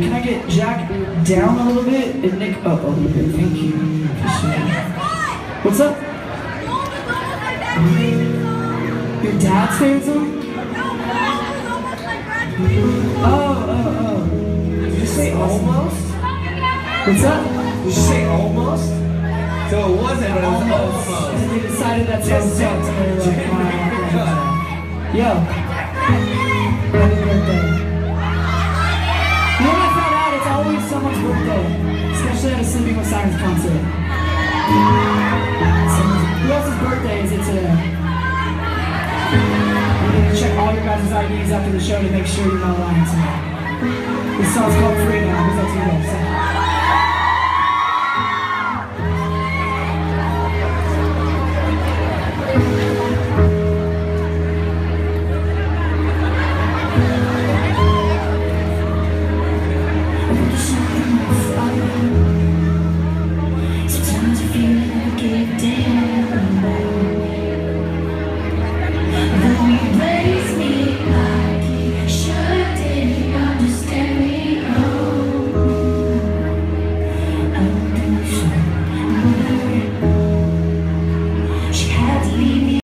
can I get Jack down a little bit and Nick up a little bit? Thank you. Appreciate it. What's up? Your dad's favorite song? Oh, oh, oh. Did you say almost? What's up? Did you say almost? So it wasn't, but it was almost. And they decided that song Just sucked. and they were always someone's birthday. Especially at a Sleeping with Sirens concert. Someone's- Who else's birthday is it today? We're gonna check all your guys' IDs after the show to make sure you're not lying to me. This song's called Free Now. Who's that to you guys?